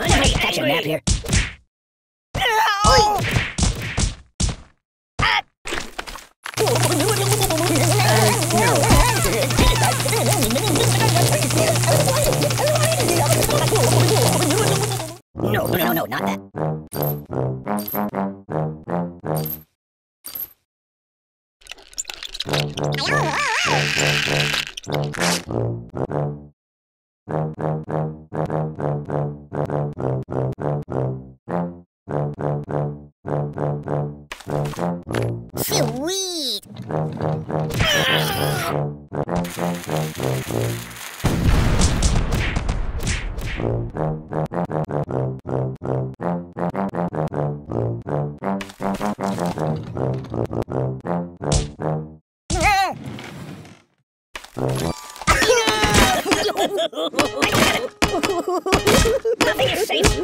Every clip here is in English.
If I catch a nap here? No, no, no, no, not that. Sweet! Nothing is safe.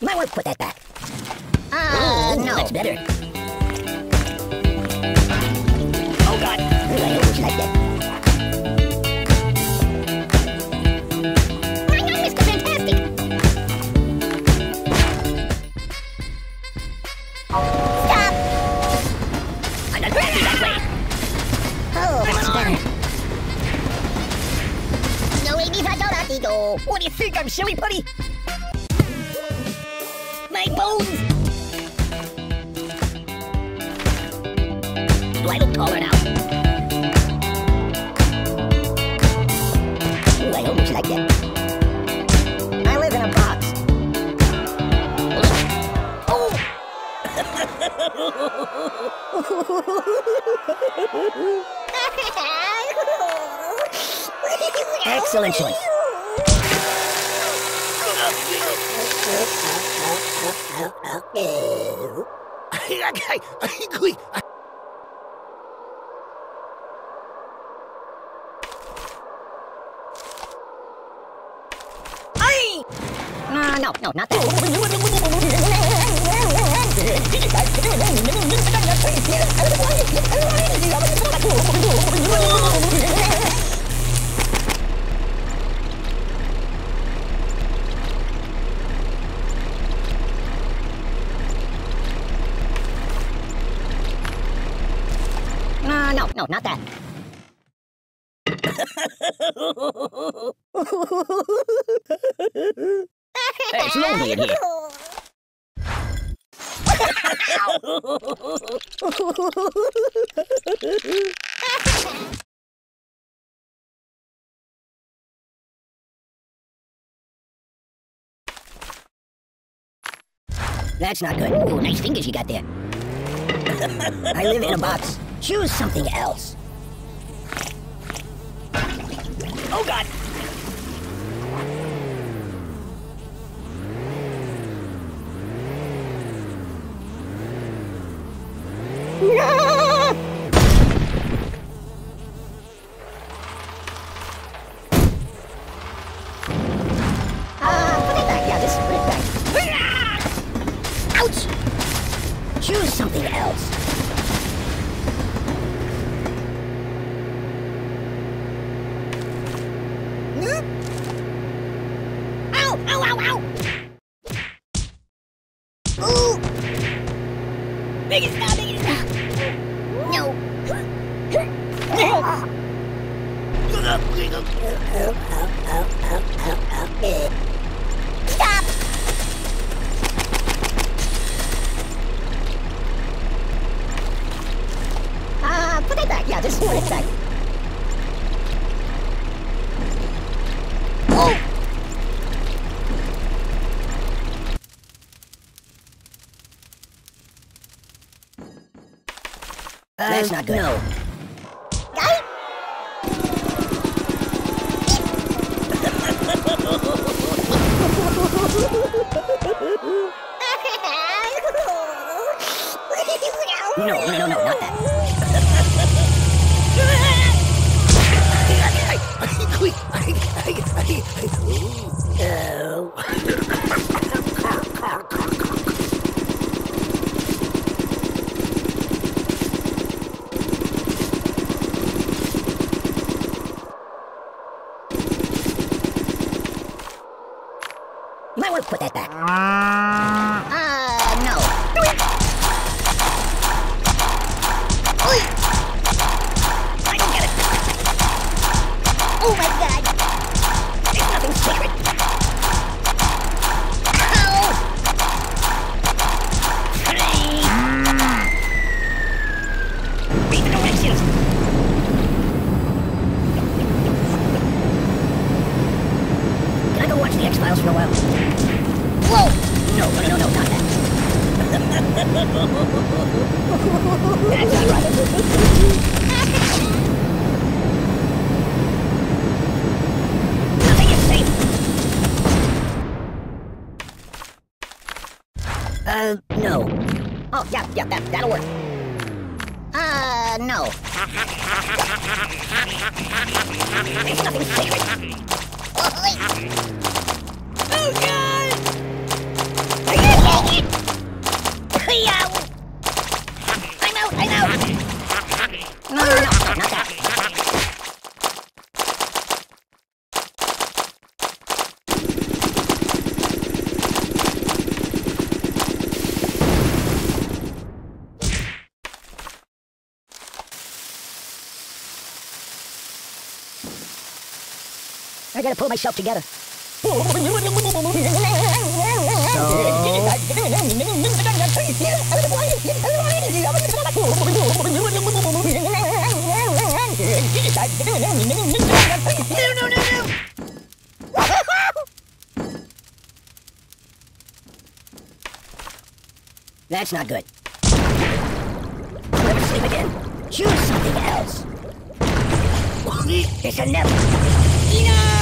Might want to put that back. Uh, no. That's better. What do you think? I'm silly putty? My bones! Do I look taller now? Ooh, I almost like that. I live in a box. Oh! Excellent choice. Uh, no, no, not that. Uh, no, no, not that. Hey, it's lonely in here. That's not good. Ooh, nice fingers you got there. I live in a box. Choose something else. Oh, God. Yeah, just put it back. Oh! That's not good. No. Ay! No, no, no, no, not that. Put that back. Uh, no. I don't get it. Oh my god. It's nothing sacred. The directions. Can I go watch the X-Files for a while? Whoa! No, no, no, no, not that. That's not right. Nothing is safe. Uh, no. Oh, yeah, yeah, that, that'll work. Uh, no. It's nothing sacred. Oh, God! Yeah. I'm out, I'm out! No, no, no, no, not that. I gotta pull myself together. No, no, no, no! That's not good. Never sleep again. Choose something else. It's enough. Enough! Enough!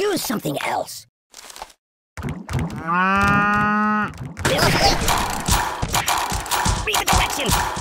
Choose something else. Read the directions!